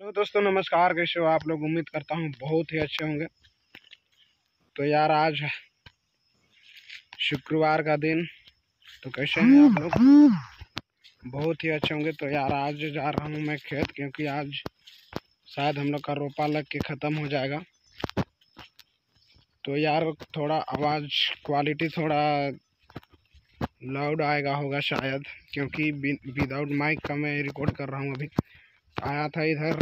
तो दोस्तों, नमस्कार, कैसे हो? आप लोग, उम्मीद करता हूँ बहुत ही अच्छे होंगे। तो यार, आज शुक्रवार का दिन तो कैसे हैं आप लोग? बहुत ही अच्छे होंगे। तो यार, आज जा रहा हूँ मैं खेत, क्योंकि आज शायद हम लोग का रोपा लग के ख़त्म हो जाएगा। तो यार, थोड़ा आवाज़ क्वालिटी थोड़ा लाउड आएगा होगा शायद, क्योंकि विदाउट माइक का मैं रिकॉर्ड कर रहा हूँ अभी। आया था इधर,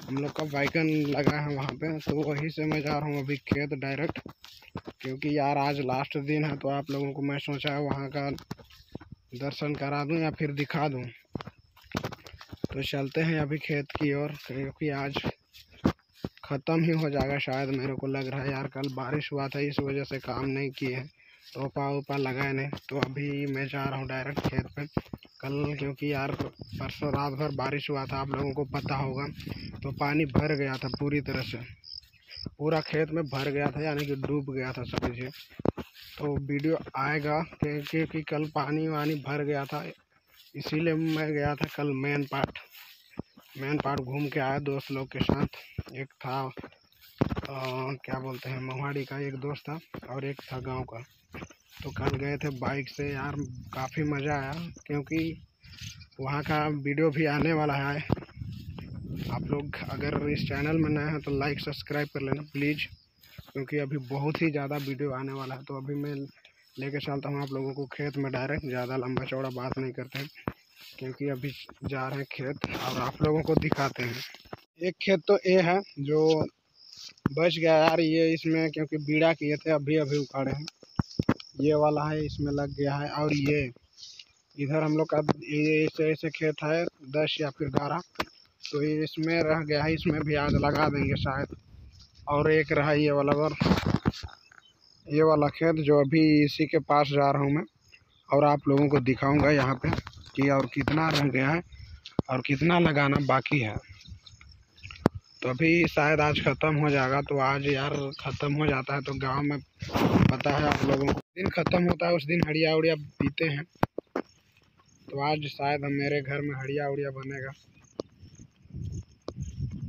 हम लोग का बाइकन लगा है वहाँ पे तो वहीं से मैं जा रहा हूँ अभी खेत डायरेक्ट क्योंकि यार आज लास्ट दिन है तो आप लोगों को मैं सोचा वहाँ का दर्शन करा दूँ या फिर दिखा दूँ। तो चलते हैं अभी खेत की ओर, क्योंकि आज ख़त्म ही हो जाएगा शायद, मेरे को लग रहा है यार कल बारिश हुआ था, इस वजह से काम नहीं किए हैं। रोपा वोपा लगाए नहीं तो अभी मैं जा रहा हूँ डायरेक्ट खेत पे। कल क्योंकि यार परसों रात भर बारिश हुआ था, आप लोगों को पता होगा तो पानी भर गया था पूरी तरह से। पूरा खेत में भर गया था, यानी कि डूब गया था सभी समझिए तो वीडियो आएगा क्योंकि कल पानी वानी भर गया था, इसीलिए मैं गया था कल मेन पार्ट मेन पार्ट घूम के आया, दोस्त लोग के साथ। एक था क्या बोलते हैं, मोहाड़ी का एक दोस्त था और एक था गाँव का। तो कल गए थे बाइक से, यार काफ़ी मज़ा आया, क्योंकि वहाँ का वीडियो भी आने वाला है। आप लोग अगर इस चैनल में नए हैं तो लाइक सब्सक्राइब कर लेना प्लीज़ क्योंकि अभी बहुत ही ज़्यादा वीडियो आने वाला है। तो अभी मैं लेके चलता हूँ आप लोगों को खेत में डायरेक्ट ज़्यादा लंबा चौड़ा बात नहीं करते हैं, क्योंकि अभी जा रहे हैं खेत और आप लोगों को दिखाते हैं। एक खेत तो ये है, जो बच गया यार ये इसमें, क्योंकि बीड़ा किए थे, अभी अभी उखाड़े हैं। ये वाला है, इसमें लग गया है। और ये, इधर हम लोग का ये ऐसे ऐसे खेत है, दस या फिर बारह तो ये इसमें रह गया है, इसमें भी आज लगा देंगे शायद। और एक रहा ये वाला और ये वाला खेत जो अभी इसी के पास जा रहा हूँ मैं। और आप लोगों को दिखाऊँगा यहाँ पे कि और कितना रह गया है, और कितना लगाना बाकी है। तो अभी शायद आज ख़त्म हो जाएगा तो आज यार ख़त्म हो जाता है तो गाँव में पता है आप लोगों को। दिन ख़त्म होता है, उस दिन हड़िया उड़िया पीते हैं। तो आज शायद हम मेरे घर में हड़िया उड़िया बनेगा।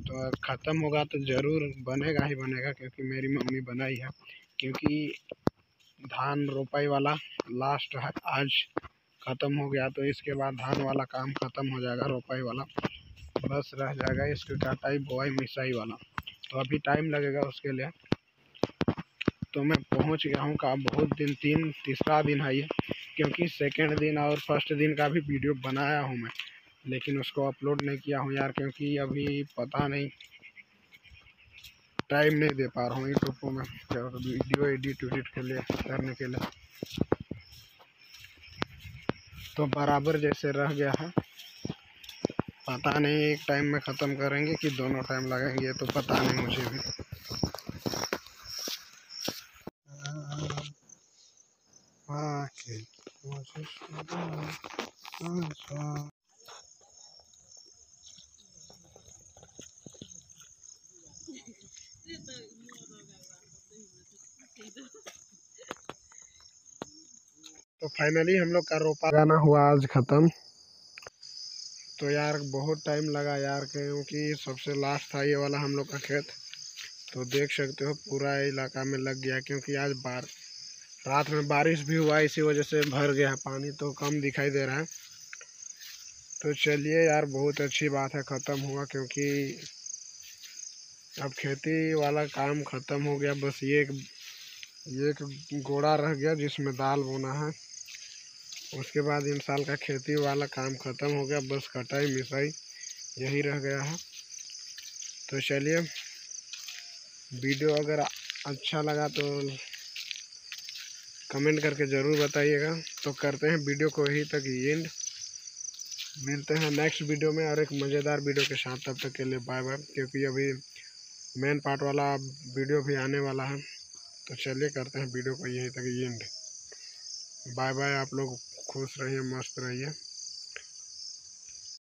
तो ख़त्म होगा तो ज़रूर बनेगा ही बनेगा, क्योंकि मेरी मम्मी बनाई है। क्योंकि धान रोपाई वाला लास्ट है, आज ख़त्म हो गया तो इसके बाद धान वाला काम ख़त्म हो जाएगा, रोपाई वाला। बस रह जाएगा इसके कटाई बुआई मिसाई वाला। तो अभी टाइम लगेगा उसके लिए। तो मैं पहुँच गया हूँ का बहुत दिन, तीन, तीसरा दिन है ये, क्योंकि सेकेंड दिन और फ़र्स्ट दिन का भी वीडियो बनाया हूँ मैं, लेकिन उसको अपलोड नहीं किया हूँ यार, क्योंकि अभी पता नहीं। टाइम नहीं दे पा रहा हूँ यूट्यूब को मैं वीडियो एडिट उडिट के लिए, करने के लिए। तो बराबर जैसे रह गया है। पता नहीं एक टाइम में ख़त्म करेंगे कि दोनों टाइम लगेंगे तो पता नहीं मुझे भी। तो फाइनली हम लोग का रोपा गाना हुआ आज ख़त्म। तो यार बहुत टाइम लगा यार क्योंकि सबसे लास्ट था ये वाला हम लोग का खेत। तो देख सकते हो पूरा इलाका में लग गया क्योंकि आज बार, रात में बारिश भी हुआ इसी वजह से भर गया, पानी तो कम दिखाई दे रहा है। तो चलिए यार बहुत अच्छी बात है, ख़त्म हुआ क्योंकि अब खेती वाला काम ख़त्म हो गया, बस ये एक ये एक गोड़ा रह गया जिसमें दाल बोना है। उसके बाद इन साल का खेती वाला काम ख़त्म हो गया, बस कटाई मिसाई यही रह गया है। तो चलिए, वीडियो अगर अच्छा लगा तो कमेंट करके ज़रूर बताइएगा। तो करते हैं वीडियो को यही तक एंड मिलते हैं नेक्स्ट वीडियो में और एक मज़ेदार वीडियो के साथ। तब तक के लिए बाय बाय क्योंकि अभी मेन पार्ट वाला वीडियो भी आने वाला है। तो चलिए करते हैं वीडियो को यहीं तक एंड बाय बाय आप लोग। खुश रहिए मस्त रहिए।